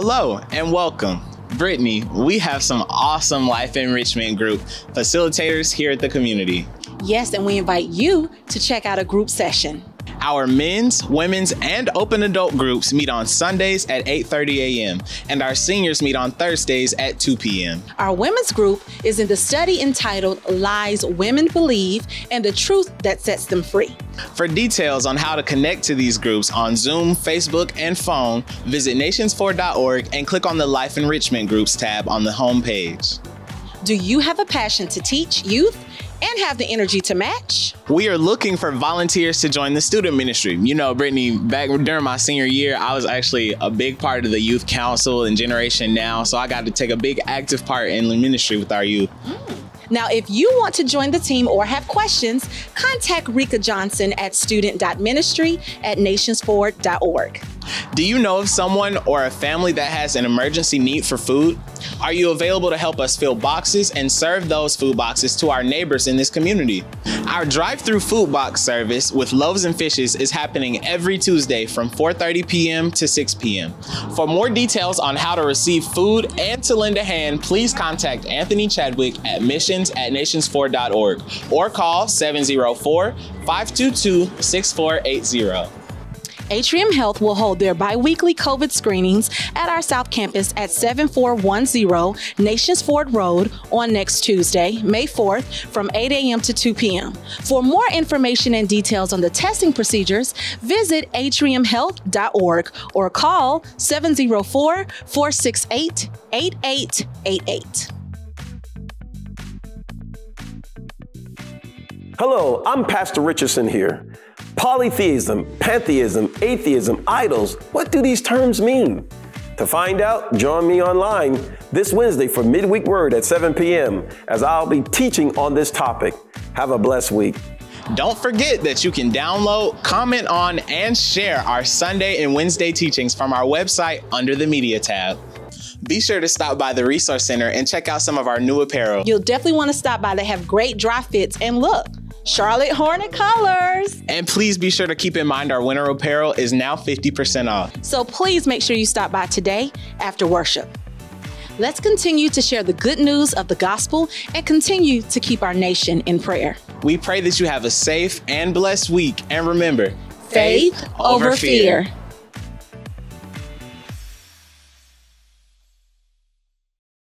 Hello and welcome. Brittany, we have some awesome life enrichment group facilitators here at the community. Yes, and we invite you to check out a group session. Our men's, women's, and open adult groups meet on Sundays at 8:30 a.m. and our seniors meet on Thursdays at 2 p.m. Our women's group is in the study entitled Lies Women Believe and the Truth That Sets Them Free. For details on how to connect to these groups on Zoom, Facebook, and phone, visit nationsford.org and click on the Life Enrichment Groups tab on the home page. Do you have a passion to teach youth and have the energy to match? We are looking for volunteers to join the student ministry. You know, Brittany, back during my senior year, I was actually a big part of the youth council and Generation Now, so I got to take a big active part in the ministry with our youth. Mm. Now, if you want to join the team or have questions, contact Rika Johnson at student.ministry at nationsforward.org. Do you know of someone or a family that has an emergency need for food? Are you available to help us fill boxes and serve those food boxes to our neighbors in this community? Our drive-through food box service with loaves and fishes is happening every Tuesday from 4:30 p.m. to 6 p.m. For more details on how to receive food and to lend a hand, please contact Anthony Chadwick at missions at nationsforward.org or call 704 522 6480. Atrium Health will hold their biweekly COVID screenings at our South Campus at 7410 Nations Ford Road on next Tuesday, May 4th from 8 a.m. to 2 p.m. For more information and details on the testing procedures, visit atriumhealth.org or call 704 468 8888. Hello, I'm Pastor Richardson here. Polytheism, pantheism, atheism, idols, what do these terms mean? To find out, join me online this Wednesday for Midweek Word at 7 p.m. as I'll be teaching on this topic. Have a blessed week. Don't forget that you can download, comment on, and share our Sunday and Wednesday teachings from our website under the Media tab. Be sure to stop by the Resource Center and check out some of our new apparel. You'll definitely want to stop by. They have great dry fits and look. Charlotte Hornet colors. And please be sure to keep in mind our winter apparel is now 50% off. So please make sure you stop by today after worship. Let's continue to share the good news of the gospel and continue to keep our nation in prayer. We pray that you have a safe and blessed week. And remember, faith, faith over fear. fear.